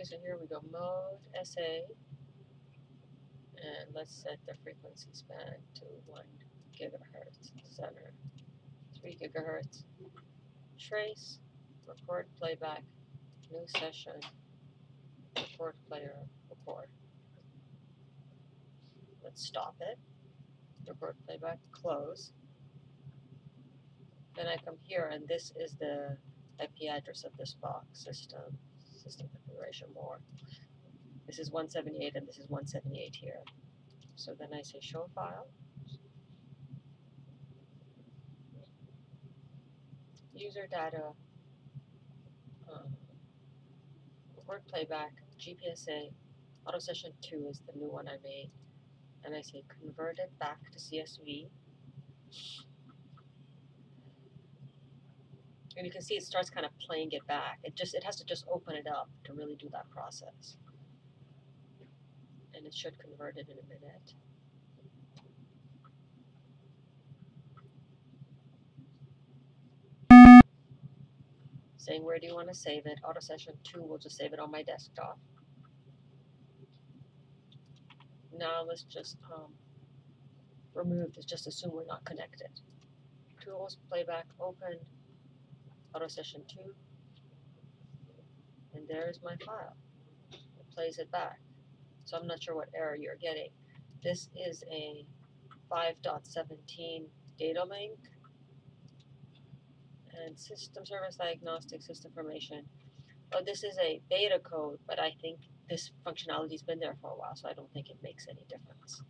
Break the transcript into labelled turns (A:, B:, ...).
A: Okay, so here we go mode SA, and let's set the frequency span to 1 gigahertz, center 3 gigahertz, trace, record playback, new session, record player, record. Let's stop it, record playback, close. Then I come here and this is the IP address of this box, system, system configuration more. This is 178 and this is 178 here. So then I say show file. User data, um, word playback, GPSA, auto session 2 is the new one I made. And I say convert it back to CSV. And you can see it starts kind of playing it back. It just it has to just open it up to really do that process. And it should convert it in a minute. Saying where do you want to save it? Auto session 2 will just save it on my desktop. Now let's just um, remove this, just assume we're not connected. Tools, playback, open, auto session 2, and there's my file. It plays it back. So I'm not sure what error you're getting. This is a 5.17 data link and system service diagnostic system information. Oh, this is a beta code, but I think this functionality's been there for a while, so I don't think it makes any difference.